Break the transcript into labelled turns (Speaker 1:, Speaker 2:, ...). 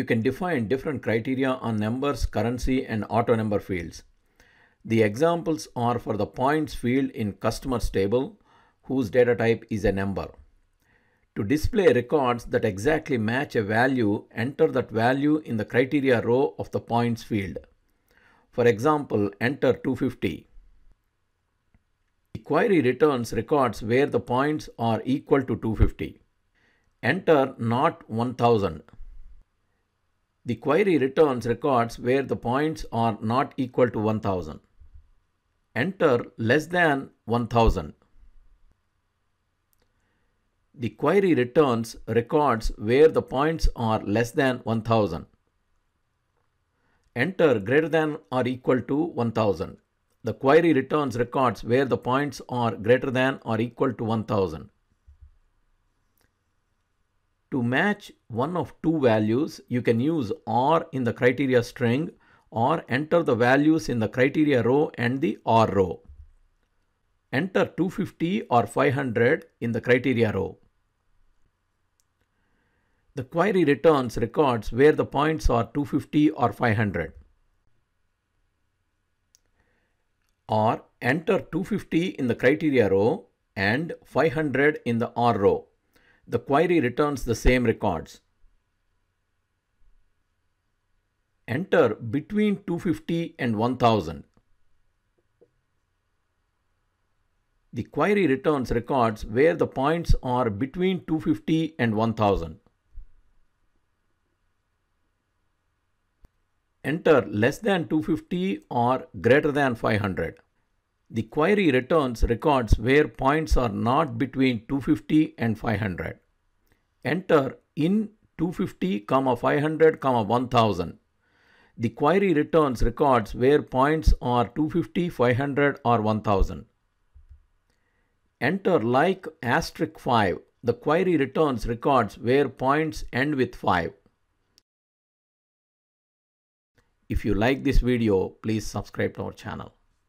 Speaker 1: you can define different criteria on numbers, currency, and auto number fields. The examples are for the points field in customers table, whose data type is a number. To display records that exactly match a value, enter that value in the criteria row of the points field. For example, enter 250. The query returns records where the points are equal to 250. Enter not 1000. The query returns records where the points are not equal to 1000. Enter less than 1000. The query returns records where the points are less than 1000. Enter greater than or equal to 1000. The query returns records where the points are greater than or equal to 1000. To match one of two values, you can use OR in the criteria string or enter the values in the criteria row and the OR row. Enter 250 or 500 in the criteria row. The query returns records where the points are 250 or 500. Or enter 250 in the criteria row and 500 in the OR row. The query returns the same records. Enter between 250 and 1000. The query returns records where the points are between 250 and 1000. Enter less than 250 or greater than 500. The query returns records where points are not between 250 and 500. Enter in 250, comma 500, comma 1000. The query returns records where points are 250, 500 or 1000. Enter like asterisk 5. The query returns records where points end with 5. If you like this video, please subscribe to our channel.